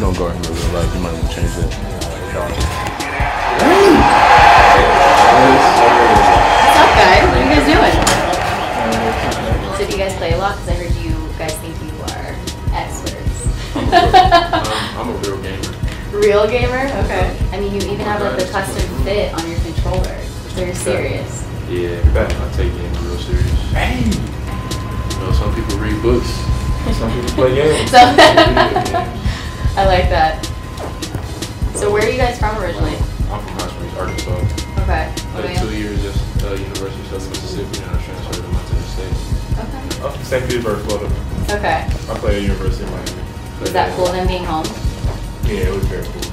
don't guard him in real life. You might want to change that. What's up, guys? What are you guys doing? So do you guys play a lot? Because I heard you guys think you are experts. Um, I'm a real gamer. Real gamer? Okay. I mean, you even have like the custom fit on your controller. So you're serious. Yeah, I take games real serious. Hey, You know, some people read books. some people play games. So I like that. So where are you guys from originally? I'm from Hot Springs, Arkansas. Okay. I did two years at uh, University of Southern Mississippi, and I transferred to Montana State. Okay. Oh, St. Petersburg, Florida. Okay. I played at University of Miami. Was that cool them being home? Yeah, it was very cool.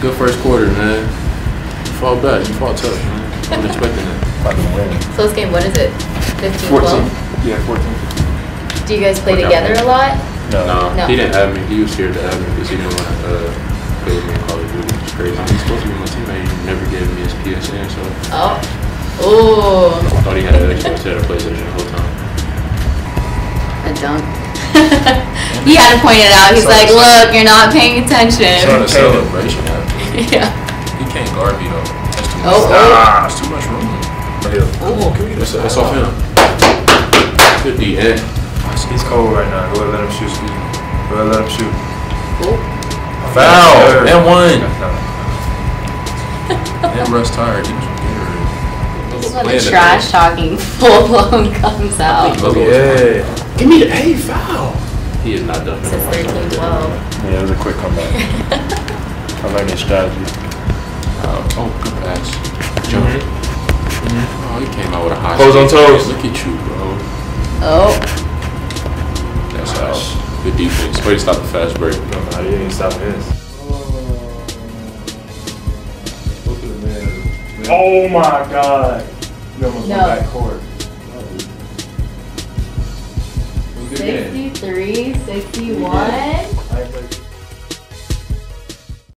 Good first quarter, man. You fought back. You fought tough, man. I wasn't expecting that. About to win. So this game, what is it? 15, 12? Yeah, 14. Do you guys play Workout together a lot? No, No. he didn't have me. He was scared to have me because he didn't want to uh, play with me in Call of Duty. It's crazy. He's supposed to be my teammate. He never gave me his PSN, so Oh. Ooh. I thought he had an Xbox, he had a PlayStation the whole time. A dunk. he had to point it out. He's So- like, look, you're not paying attention. It's not a celebration after. yeah. He can't guard me though. That's too Oh, much. oh. Ah, it's too much room. Right here. Ooh. That's, that's off him. Good D, eh? He's cold right now. Go ahead, let him shoot. Go ahead, let him shoot. Ooh. Foul. And one. No. And Russ tired. He was This is when the trash talking full blown comes out. Look Yeah. Give me the hey foul. He is not done. It says 13 12. Yeah, it was a quick comeback. I learned his strategy. Oh, oh, good pass. Jump. Mm-hmm. Mm-hmm. Oh, he came out with a high. Toes on toes. Look at you, bro. Oh. That's nice. Good defense. Way to stop the fast break. No, no, he ain't stopping his. Oh my god. You almost No. went back court. 63, 61.